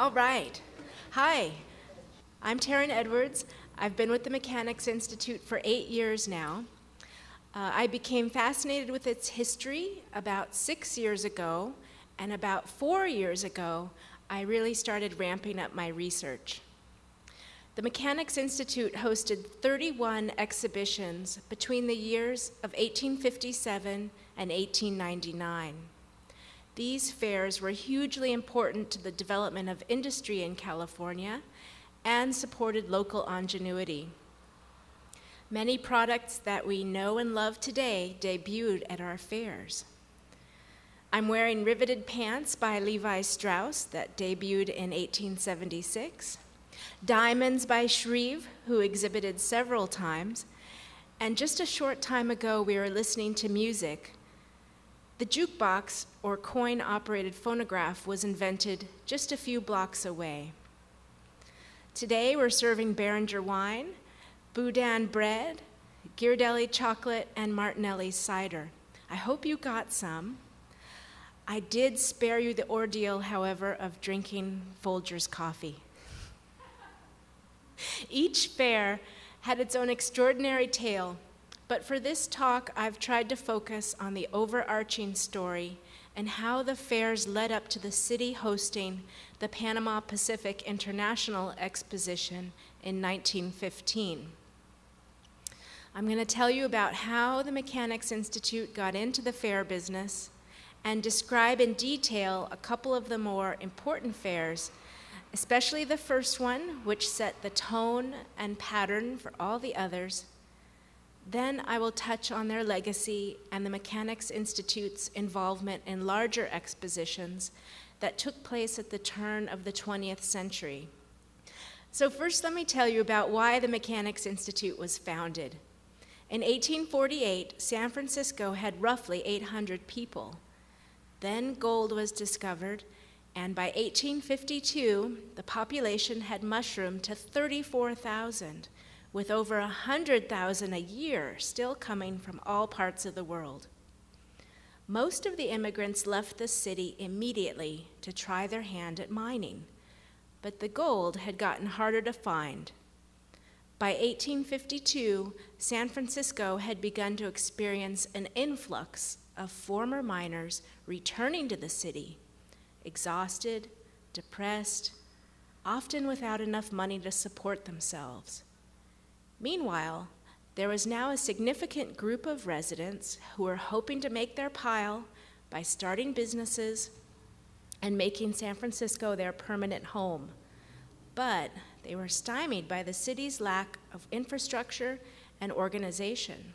All right. Hi, I'm Taryn Edwards. I've been with the Mechanics Institute for eight years now. Uh, I became fascinated with its history about six years ago, and about four years ago, I really started ramping up my research. The Mechanics Institute hosted 31 exhibitions between the years of 1857 and 1899. These fairs were hugely important to the development of industry in California and supported local ingenuity. Many products that we know and love today debuted at our fairs. I'm wearing riveted pants by Levi Strauss that debuted in 1876, diamonds by Shreve, who exhibited several times, and just a short time ago we were listening to music. The jukebox, or coin operated phonograph, was invented just a few blocks away. Today we're serving Beringer wine, Boudin bread, Ghirardelli chocolate, and Martinelli cider. I hope you got some. I did spare you the ordeal, however, of drinking Folgers coffee. Each fair had its own extraordinary tale, but for this talk, I've tried to focus on the overarching story and how the fairs led up to the city hosting the Panama Pacific International Exposition in 1915. I'm going to tell you about how the Mechanics Institute got into the fair business and describe in detail a couple of the more important fairs, especially the first one, which set the tone and pattern for all the others. Then I will touch on their legacy and the Mechanics Institute's involvement in larger expositions that took place at the turn of the 20th century. So, first, let me tell you about why the Mechanics Institute was founded. In 1848, San Francisco had roughly 800 people. Then gold was discovered, and by 1852, the population had mushroomed to 34,000, with over 100,000 a year still coming from all parts of the world. Most of the immigrants left the city immediately to try their hand at mining, but the gold had gotten harder to find. By 1852, San Francisco had begun to experience an influx of former miners returning to the city, exhausted, depressed, often without enough money to support themselves. Meanwhile, there was now a significant group of residents who were hoping to make their pile by starting businesses and making San Francisco their permanent home. But they were stymied by the city's lack of infrastructure and organization.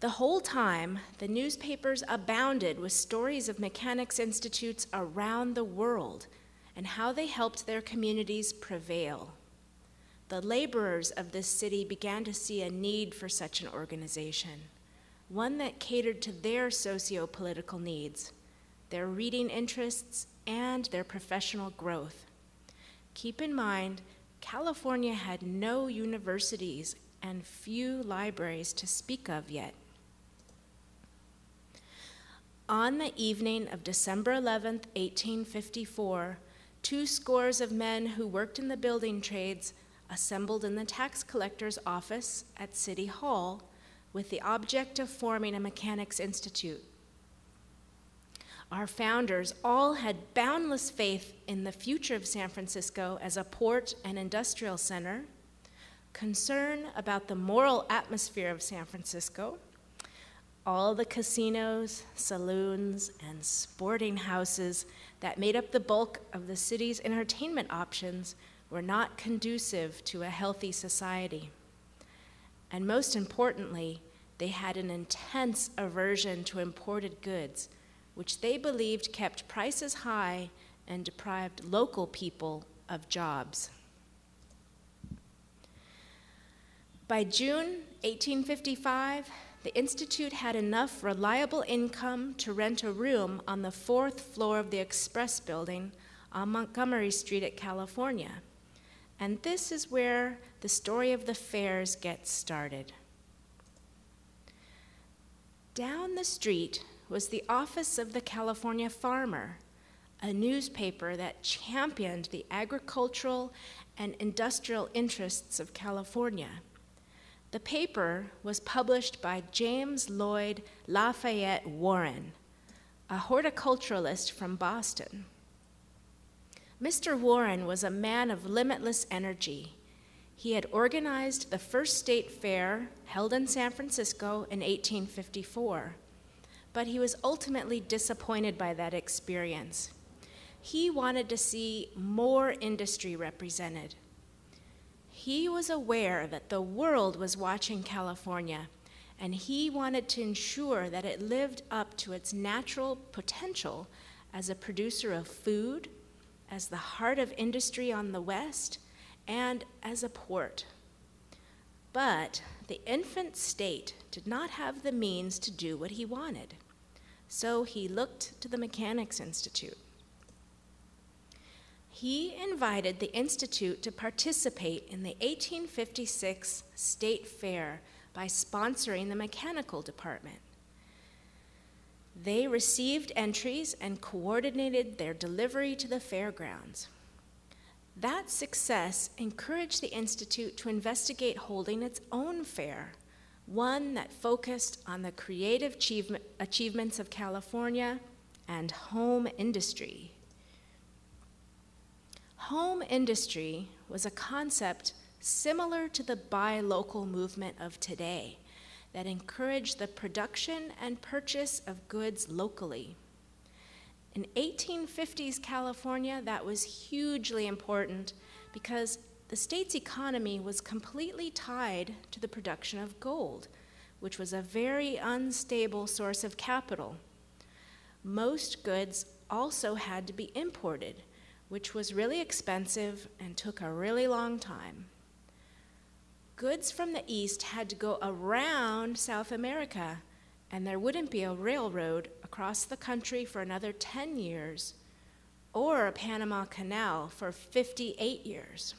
The whole time, the newspapers abounded with stories of mechanics institutes around the world and how they helped their communities prevail. The laborers of this city began to see a need for such an organization, one that catered to their socio political needs, their reading interests, and their professional growth. Keep in mind, California had no universities and few libraries to speak of yet. On the evening of December 11, 1854, two scores of men who worked in the building trades assembled in the tax collector's office at City Hall with the object of forming a mechanics institute. Our founders all had boundless faith in the future of San Francisco as a port and industrial center, concern about the moral atmosphere of San Francisco, all the casinos, saloons, and sporting houses that made up the bulk of the city's entertainment options were not conducive to a healthy society. And most importantly, they had an intense aversion to imported goods, which they believed kept prices high and deprived local people of jobs. By June 1855, the Institute had enough reliable income to rent a room on the fourth floor of the Express building on Montgomery Street at California. And this is where the story of the fairs gets started. Down the street was the office of the California Farmer, a newspaper that championed the agricultural and industrial interests of California. The paper was published by James Lloyd Lafayette Warren, a horticulturalist from Boston. Mr. Warren was a man of limitless energy. He had organized the first state fair held in San Francisco in 1854, but he was ultimately disappointed by that experience. He wanted to see more industry represented. He was aware that the world was watching California, and he wanted to ensure that it lived up to its natural potential as a producer of food, as the heart of industry on the West, and as a port. But the infant state did not have the means to do what he wanted, so he looked to the Mechanics Institute he invited the Institute to participate in the 1856 State Fair by sponsoring the mechanical department. They received entries and coordinated their delivery to the fairgrounds. That success encouraged the Institute to investigate holding its own fair, one that focused on the creative achievement, achievements of California and home industry. Home industry was a concept similar to the buy local movement of today that encouraged the production and purchase of goods locally. In 1850s California, that was hugely important because the state's economy was completely tied to the production of gold, which was a very unstable source of capital. Most goods also had to be imported, which was really expensive and took a really long time. Goods from the east had to go around South America, and there wouldn't be a railroad across the country for another 10 years or a Panama Canal for 58 years.